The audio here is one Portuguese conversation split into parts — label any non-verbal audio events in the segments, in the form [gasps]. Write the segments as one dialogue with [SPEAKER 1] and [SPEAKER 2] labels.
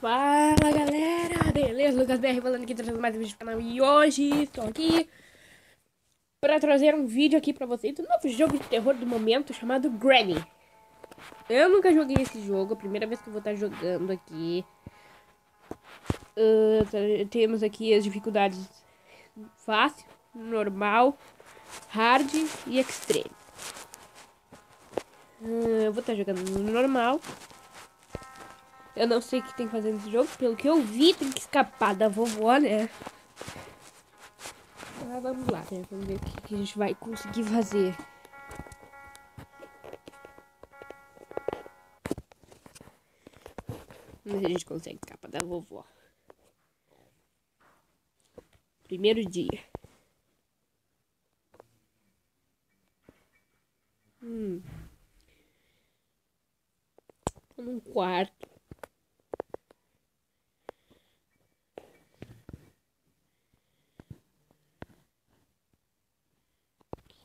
[SPEAKER 1] Fala galera, beleza? Lucas BR falando aqui, trazendo mais um vídeo pro canal. E hoje estou aqui para trazer um vídeo aqui pra vocês do novo jogo de terror do momento chamado Granny. Eu nunca joguei esse jogo, a primeira vez que eu vou estar jogando aqui. Uh, Temos aqui as dificuldades fácil, normal, hard e extreme. Uh, Eu vou estar jogando no normal eu não sei o que tem que fazer nesse jogo. Pelo que eu vi, tem que escapar da vovó, né? Ah, vamos lá, né? Vamos ver o que, que a gente vai conseguir fazer. Se a gente consegue escapar da vovó. Primeiro dia. Hum. Num quarto.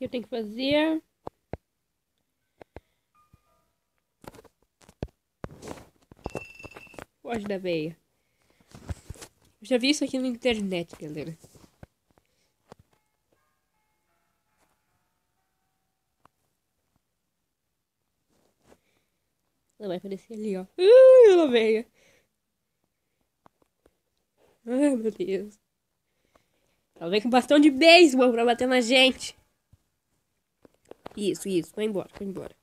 [SPEAKER 1] Que eu tenho que fazer? Foge da veia. Eu já vi isso aqui na internet, galera. Ela vai aparecer ali, ó. Ai, ela veio. Ai, meu Deus. Ela vem com bastão de beisebol pra bater na gente. Isso, isso. Vai embora, vai embora.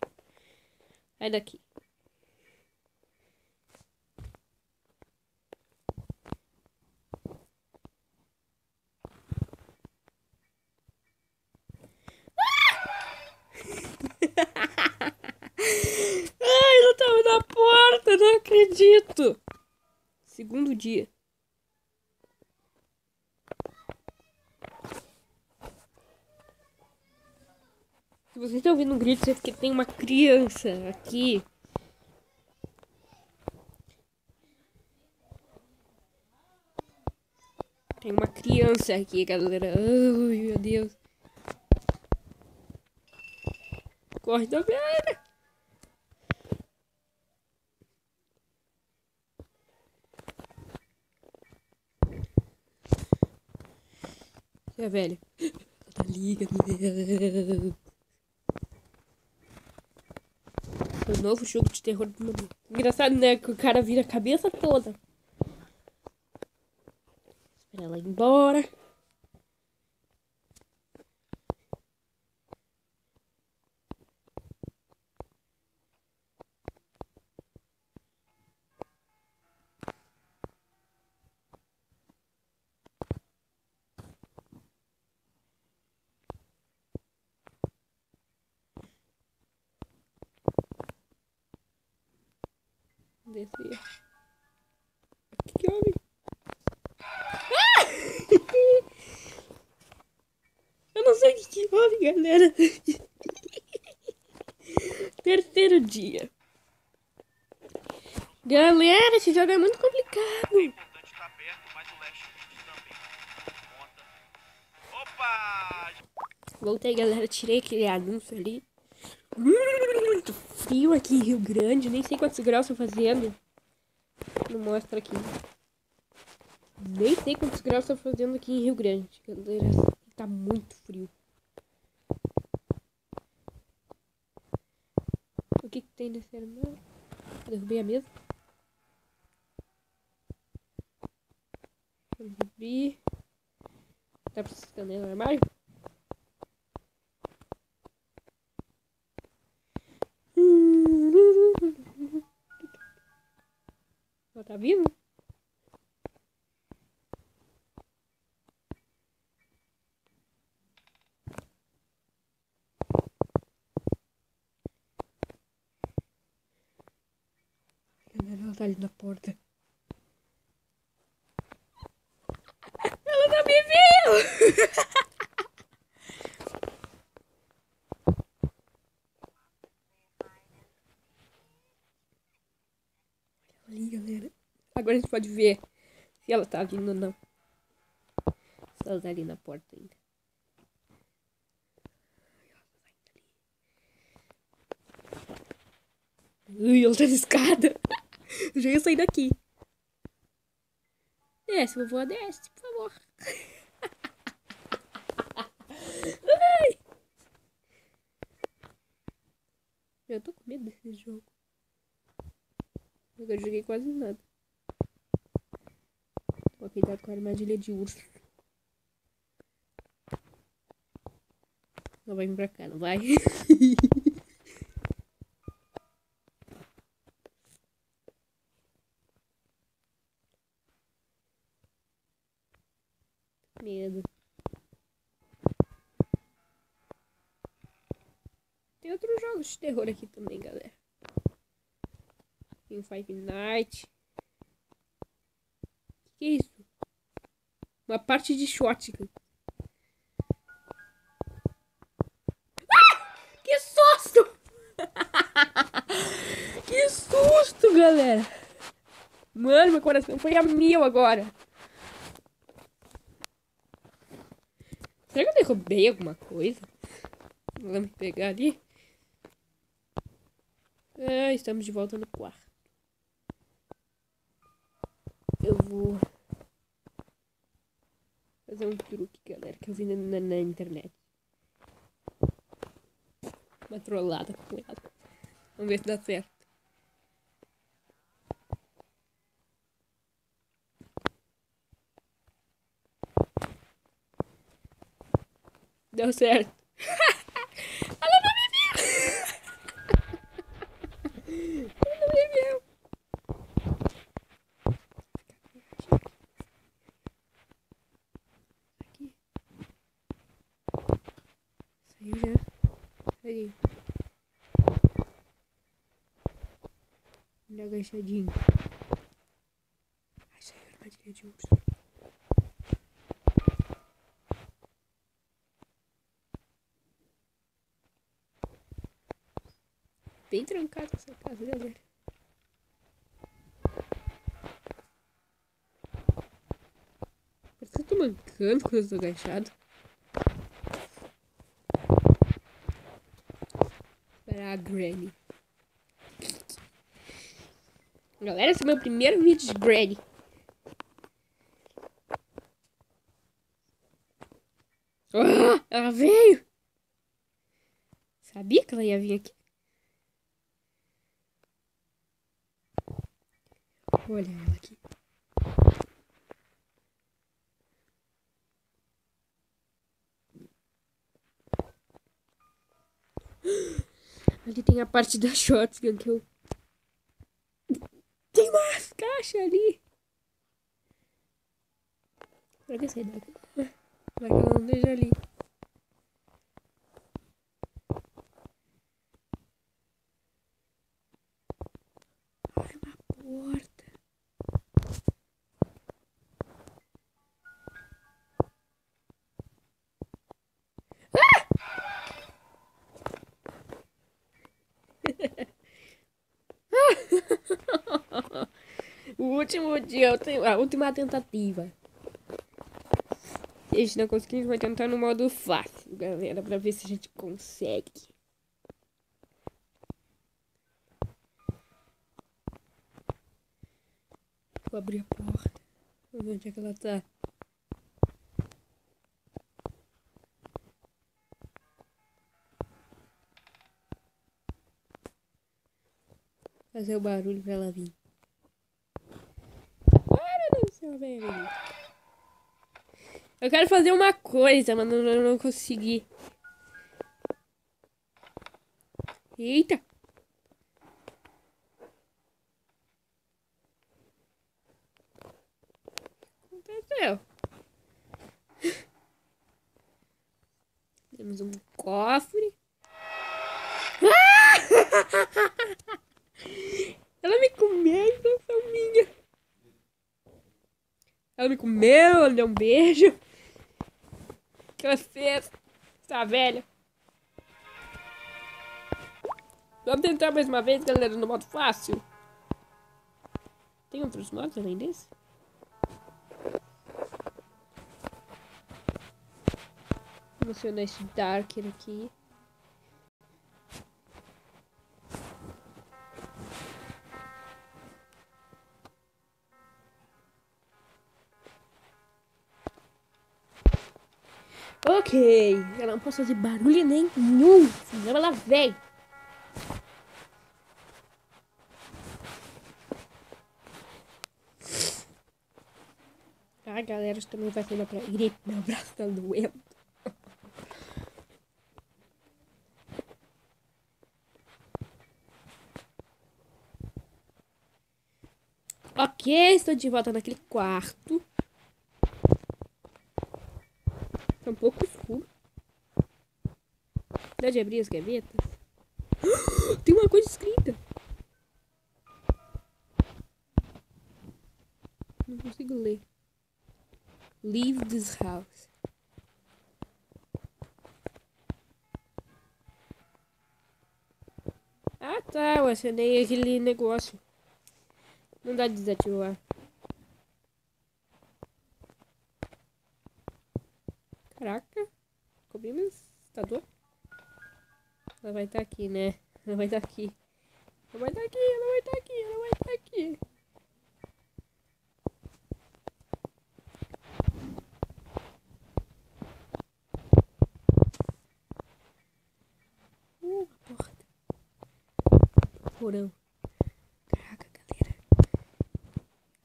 [SPEAKER 1] Sai daqui. [laughs] Ai, ela tava na porta, não acredito. Segundo dia. Vocês estão ouvindo um grito, é porque tem uma criança aqui. Tem uma criança aqui, galera. Ai, meu Deus. Corre velha. É velho. [gasps] Tá ali, galera. O novo jogo de terror do mundo. Engraçado, né? Que o cara vira a cabeça toda. Espera ela ir embora. Que houve? Ah! Eu não sei o que houve, galera. [laughs] Terceiro dia. Galera, esse jogo é muito complicado. Voltei, galera. Tirei aquele anúncio ali. Muito frio aqui em Rio Grande. Nem sei quantos graus estão fazendo. Não mostra aqui. Nem sei quantos graus estão fazendo aqui em Rio Grande. Tá muito frio. O que, que tem nesse armário? Derrubei a mesa. Derrubi. Tá precisando no armário? Tá vindo? Ela tá ali na porta. Ela tá me galera. [laughs] Agora a gente pode ver se ela tá vindo ou não. Se ela tá ali na porta ainda. Ui, ela tá na escada. [laughs] Eu já ia sair daqui. Desce, vovô, desce, por favor. Ai. Eu tô com medo desse jogo. Eu joguei quase nada. Toma cuidado com a armadilha de urso. Não vai vir pra cá, não vai? [laughs] Medo. Tem outros jogos de terror aqui também, galera. Tem o Five Nights. Que, isso? Uma parte de shotgun. Ah! Que susto! [laughs] que susto, galera! Mano, meu coração foi a mil agora. Será que eu derrubei alguma coisa? Vamos pegar ali. Ah, estamos de volta no quarto. Eu vou fazer um truque, galera, que eu vi na, na internet. Uma trollada com ela. Vamos ver se dá certo. Deu certo. Saiu já. Aí. Olha agachadinho. Ai, saiu armadilha de urso. bem trancada essa casa, galera. Parece que eu tô mancando quando eu tô agachado. A Granny. Galera, esse é o meu primeiro vídeo de Granny. Ah, ela veio! Sabia que ela ia vir aqui. Olha ela aqui. Ali tem a parte da shotgun que eu... Tem mais caixa ali. Será que eu sair daqui? Vai que ela não deixa ali. [laughs] o último dia, a última tentativa. Se a gente não conseguir, a gente vai tentar no modo fácil, galera, pra ver se a gente consegue. Vou abrir a porta. Vamos ver onde é que ela tá. Fazer o barulho pra ela vir. Para do céu, velho. Eu quero fazer uma coisa, mas não, não, não consegui. Eita. aconteceu? [laughs] Temos um cofre. [laughs] Ela me comeu, então minha. Ela me comeu, ela deu um beijo. Que fez? Essa velha. Vamos tentar mais uma vez, galera, no modo fácil. Tem outros modos além desse? Vamos acionar esse Darker aqui. Ok, eu não posso fazer barulho nenhum, senão ela vem. Ai, galera, isso também vai ser pra gripe. Meu braço tá doendo. Ok, estou de volta naquele quarto. Tá um pouco escuro. Dá de abrir as gavetas? [gasps] Tem uma coisa escrita. Não consigo ler. Leave this house. Ah tá, eu acionei aquele negócio. Não dá de desativar. Caraca. Cobrimos assustador. Ela vai estar tá aqui, né? Ela vai estar tá aqui. Ela vai estar tá aqui, ela vai estar tá aqui, ela vai estar tá aqui. Uh, porta. Porão. Caraca, galera.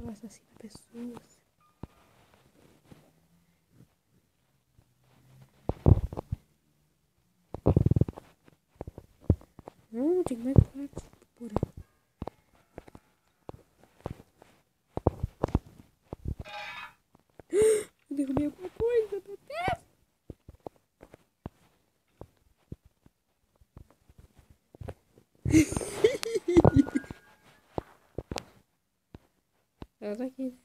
[SPEAKER 1] Ela assassina pessoas. Hum, tem mais partes do porão. Eu derrubei alguma coisa, meu Deus. [laughs] Ela tá aqui.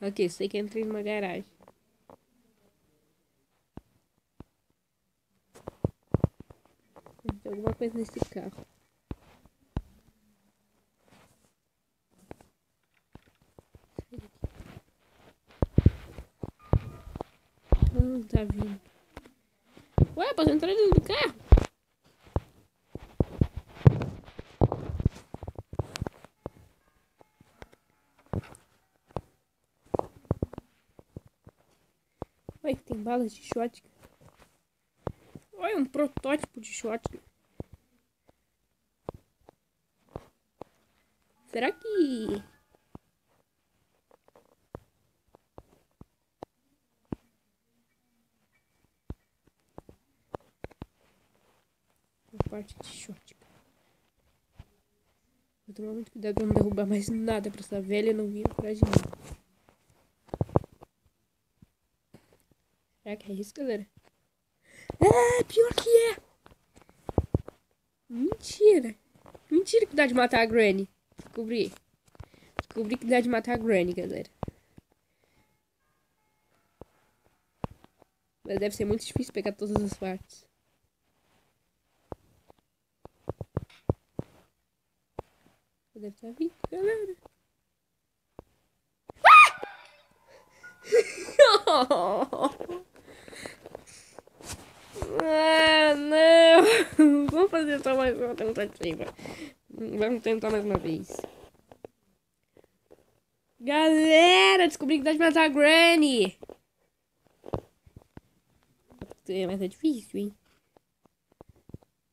[SPEAKER 1] Ok, sei que entrei numa garagem. Tem alguma coisa nesse carro. Não tá vindo. Ué, posso entrar dentro do carro? Ué, tem balas de shot. Olha, um protótipo de shot. Será que... Uma parte de shot. Vou tomar muito cuidado pra não derrubar mais nada pra essa velha não vir atrás de mim. Será que é isso, galera? É, pior que é. Mentira. Mentira que dá de matar a Granny. Descobri. Descobri que dá de matar a Granny, galera. Mas deve ser muito difícil pegar todas as partes. Deve estar vindo, galera. Ah, [laughs] não! [laughs] Vamos fazer só mais uma tentativa. Vamos tentar mais uma vez. Galera, descobri que dá de matar a Granny. Mas é difícil, hein?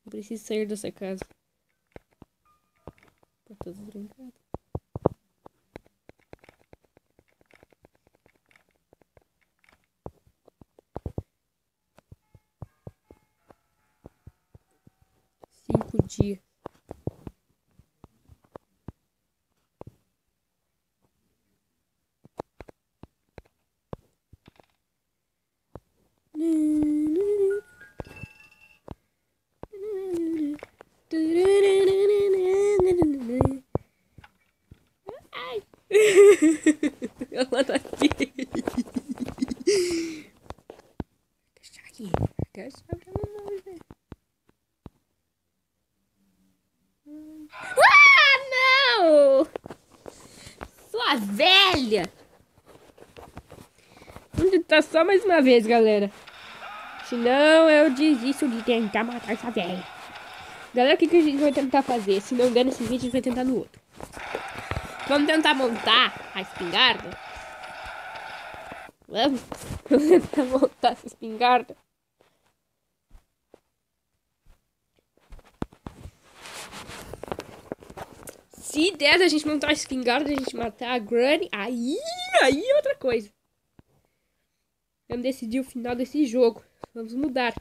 [SPEAKER 1] Eu preciso sair dessa casa. Tá tudo trancado. Cinco dias. Ai. Ela tá aqui. Deixa aqui. Deixa pra não ver. Ah, não! Sua velha! Vamos tentar só mais uma vez, galera. Senão eu desisto de tentar matar essa velha. Galera, o que, que a gente vai tentar fazer? Se não der nesse vídeo, a gente vai tentar no outro. Vamos tentar montar a espingarda. Vamos. [laughs] Vamos tentar voltar essa espingarda. Se der a gente montar a espingarda, a gente matar a Granny, aí, aí é outra coisa. Vamos decidir o final desse jogo. Vamos mudar.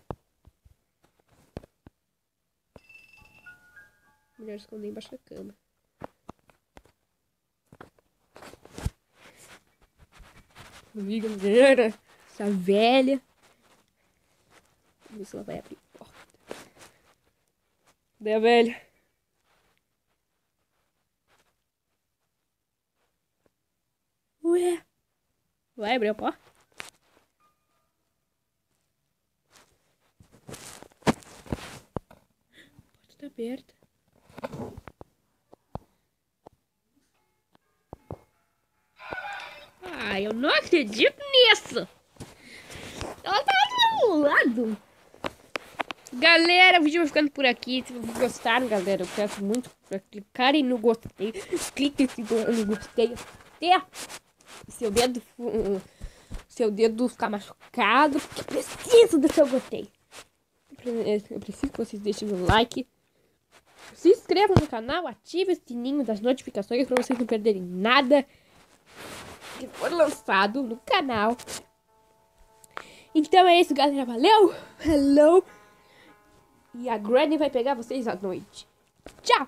[SPEAKER 1] Melhor esconder embaixo da cama. Vi, galera. Essa velha. Vamos ver se ela vai abrir a porta. Cadê a velha? Ué. Vai abrir a porta? A porta tá aberta. Ah, eu não acredito nisso! Ela tá do lado! Galera, o vídeo vai ficando por aqui. Se vocês gostaram, galera, eu peço muito para clicarem no gostei. Cliquem no gostei até seu dedo, seu dedo ficar machucado. Porque preciso do seu gostei. Eu preciso que vocês deixem o like. Se inscrevam no canal, ative o sininho das notificações para vocês não perderem nada que for lançado no canal. Então é isso, galera. Valeu! [laughs] Hello! E a Granny vai pegar vocês à noite. Tchau!